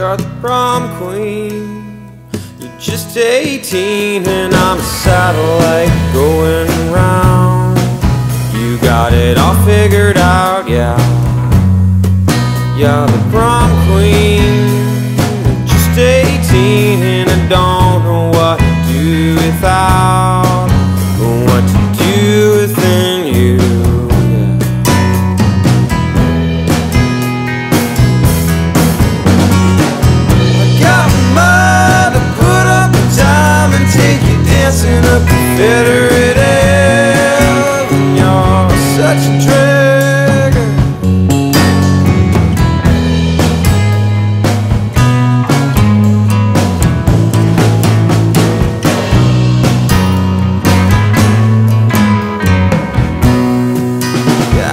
You're the prom queen. You're just 18 and I'm a satellite going round. You got it all figured out, yeah. You're the prom queen. You're just 18 and I don't know what to do without. What to do And you're such a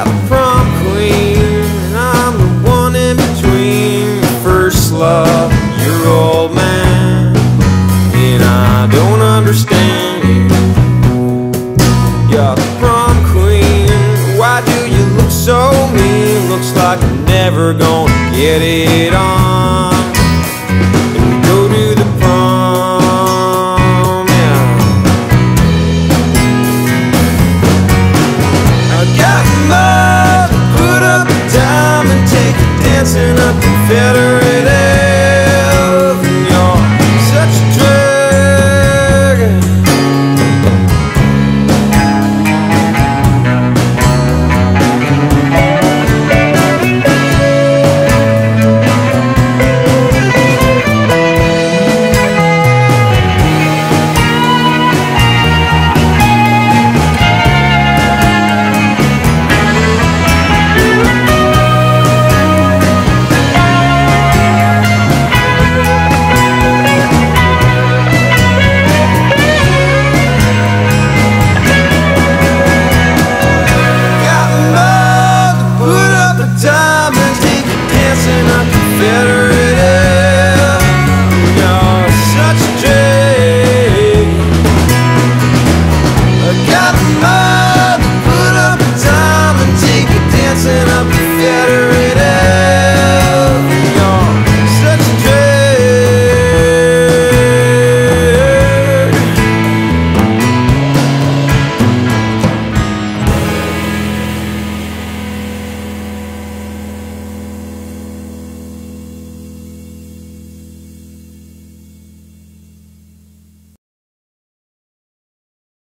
the prom queen, and I'm the one in between first love your old man. And I don't understand so mean? Looks like I'm never gonna get it on. diamond deacon dancing on Confederate.